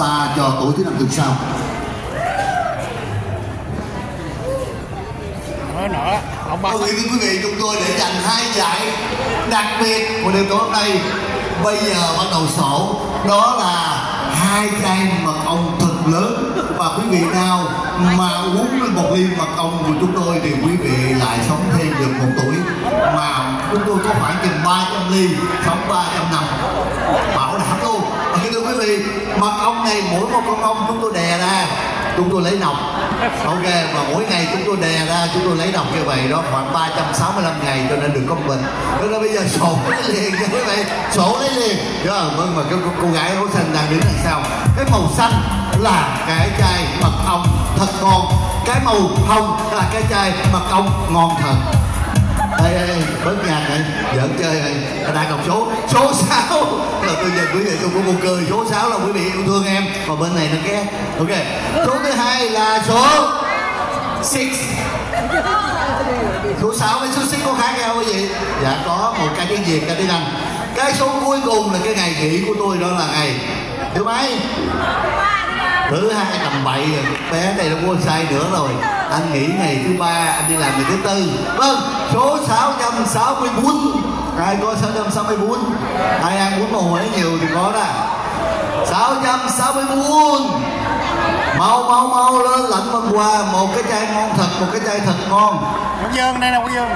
star cho tổ chức năm tuần sau. Nữa nữa ông ba Tôi nghĩ quý vị chúng tôi để dành hai giải đặc biệt của đêm tối hôm nay. Bây giờ bắt đầu sổ. Đó là hai chai mật ong thật lớn. Và quý vị nào mà uống lên một ly mật ong của chúng tôi thì quý vị lại sống thêm được một tuổi. Mà chúng tôi có khoảng chừng 300 ly sống 300 năm bảo đảm luôn và kính thưa quý vị mật ong này mỗi một con ong chúng tôi đè ra chúng tôi lấy nọc. Ok và mỗi ngày chúng tôi đè ra chúng tôi lấy nọc như vậy đó khoảng 365 ngày cho nên được công bình đó nên bây giờ sổ lấy liền cho quý vị sổ lấy liền. Đó vâng mà cái cô, cô gái áo xanh đang đứng đằng sau. Cái màu xanh là cái chai mật ong thật ngon. Cái màu hồng là cái chai mật ong ngon thật. Đây, đây, đây bớt nhạc này giỡn chơi này đã cộng số. Số 6 là tôi dành quý vị tôi cũng buồn cười số 6 là quý vị yêu thương em. Còn bên này nó ghét ok. Số thứ hai là số 6 số 6 với số 6 có khác nhau quý vị dạ có một cái tiếng việt, cái tiếng anh. Cái số cuối cùng là cái ngày nghỉ của tôi, đó là ngày thứ mấy? Thứ hai tầm bậy rồi. Bé này nó có sai nữa rồi. Anh nghỉ ngày thứ ba, anh đi làm ngày thứ tư. Vâng số 664 ai có 664 ai ăn bún bò Huế nhiều thì có đó. 664 mau mau mau lên, lạnh mâm quà một cái chai ngon thật, một cái chai thật ngon quý Dương đây nè quý Dương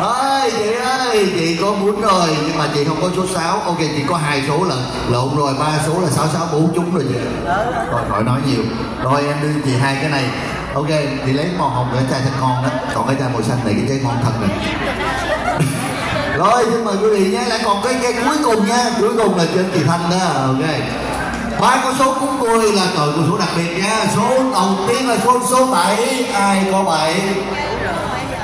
ơi, chị ơi, chị có muốn rồi, nhưng mà chị không có số 6 ok, chị có hai số là lộn rồi, ba số là 664 trúng rồi chị. Rồi khỏi nói nhiều. Rồi em đưa chị hai cái này. Ok thì lấy màu hồng cái chai thật ngon đó. Còn cái chai màu xanh này, cái chai ngon thật này. Rồi xin mời quý vị nhé, lại còn cái cái cuối cùng nha. Cuối cùng là trên chị thanh đó. Ok. Ba con số cúng tôi là trời con số đặc biệt nha. Số đầu tiên là con số 7 ai có 7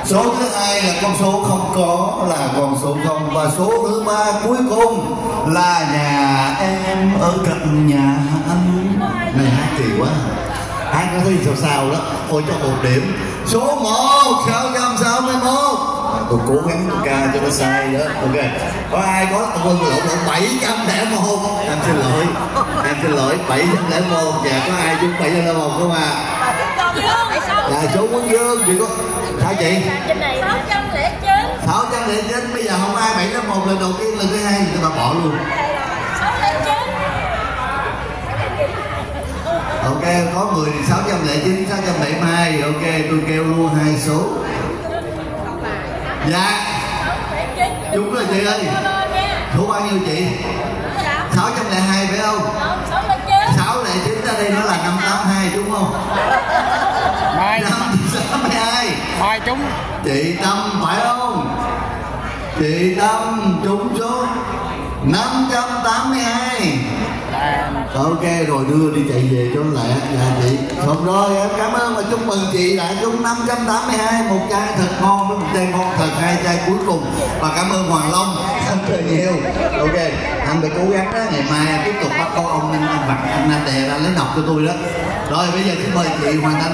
số thứ hai là con số không có, là con số không. Và số thứ ba cuối cùng là nhà em ở cạnh nhà anh. Này, hát kỳ quá. Hát nó thấy sao sao đó. Ôi cho một điểm. Số 1 661 tôi cố gắng tôi ca cho nó sai đó. Ok. Có ai có, tôi lộn lộn bảy trăm lẻ một em xin lỗi. Em xin lỗi, bảy trăm lẻ một. Dạ có ai chúng bảy trăm lẻ một không à? Là số quân dương chị có sao chị? Trên này. 609 sáu trăm lẻ chín bây giờ không ai bảy trăm một lần đầu tiên lần thứ hai thì bà bỏ luôn. 609 ok có người thì sáu trăm lẻ chín sáu trăm lẻ hai. Ok tôi kêu luôn hai số. Dạ. 609 đúng rồi chị ơi. Nha. Số bao nhiêu chị? Sáu trăm lẻ hai phải không Mai chúng chị tâm phải không? Chị tâm trúng số 582 ok rồi đưa đi chạy về cho lẹ. Dạ chị. Không rồi em cảm ơn và chúc mừng chị đã trúng 582 một chai thật ngon với một chai ngon thật hai chai cuối cùng. Và cảm ơn Hoàng Long. Rất là nhiều ok anh phải cố gắng đó. Ngày mai em tiếp tục bắt con ông anh anh vặt anh đè ra lấy nọc cho tôi đó. Rồi bây giờ xin mời chị Hoàng Anh